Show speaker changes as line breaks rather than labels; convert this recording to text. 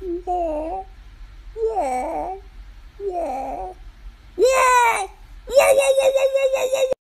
Yeah. Yeah.